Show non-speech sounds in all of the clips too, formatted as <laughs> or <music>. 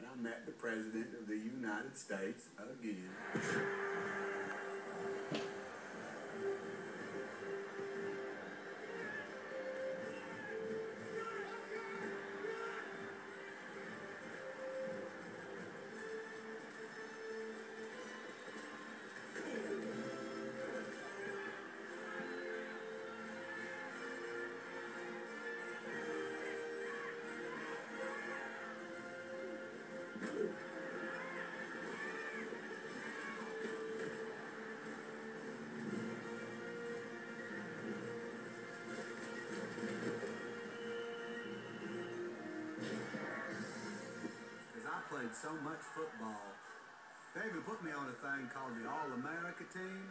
and I met the President of the United States again. Played so much football, they even put me on a thing called the All America team,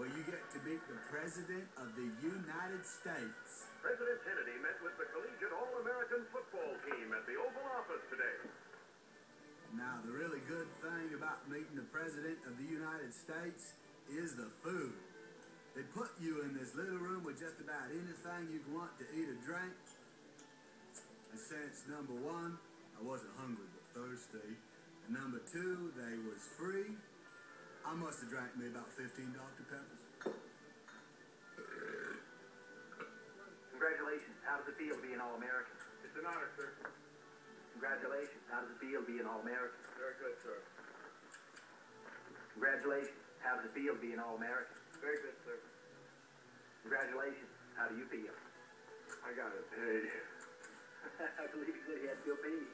where you get to meet the President of the United States. President Kennedy met with the Collegiate All-American football team at the Oval Office today. Now, the really good thing about meeting the President of the United States is the food. They put you in this little room with just about anything you want to eat or drink. And since number one, I wasn't hungry but thirsty. And number two, they was free. I must have drank me about 15 Dr. Peppers. Congratulations. How does it feel to be an All-American? It's an honor, sir. Congratulations. How does it feel to be an All-American? Very good, sir. Congratulations. How does it feel to be an All-American? Very good, sir. Congratulations. How do you feel? I got it. Hey. <laughs> I believe he said he had to feel pee.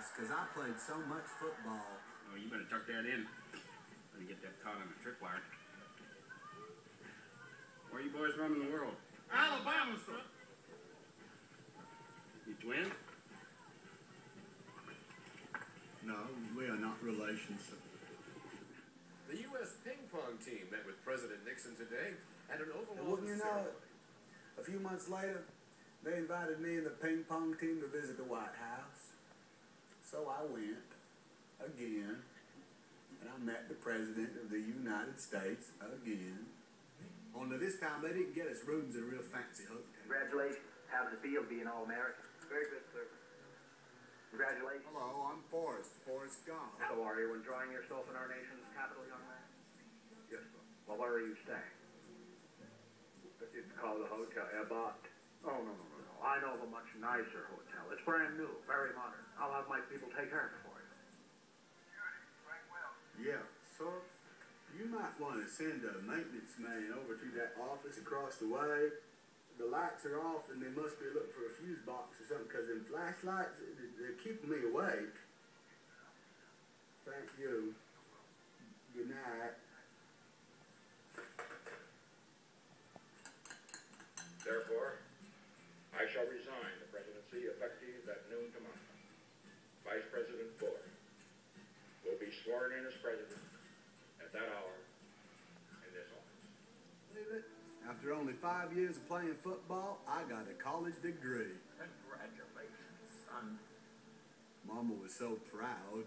Real because I played so much football. Oh, you better tuck that in. Let me get that caught on the tripwire. Where are you boys running the world? Alabama, sir. You twins? No, we are not relations. The U.S. ping pong team met with President Nixon today at an Oval And wouldn't you Office know it, uh, a few months later, they invited me and the ping pong team to visit the White House. So I went again, and I met the President of the United States again. Only this time they didn't get us rooms in a real fancy hotel. Congratulations. How does it feel to be an All-American? Very good, sir. Congratulations. Hello, I'm Forrest, Forrest Gump. How are you enjoying yourself in our nation's capital, young man? Yes, sir. Well, where are you staying? It's called the Hotel Ebot. Oh, no, no, no, no. I know of a much nicer hotel. It's brand new, very modern. I'll have my people take care of it for you. Yeah, so you might want to send a maintenance man over to that office across the way. The lights are off and they must be looking for a fuse box or something because them flashlights, they- they're keeping me awake. Thank you. Good night. Resign the presidency effective at noon tomorrow. Vice President Ford will be sworn in as president at that hour in this office. Believe it? After only five years of playing football, I got a college degree. Congratulations, son. Mama was so proud.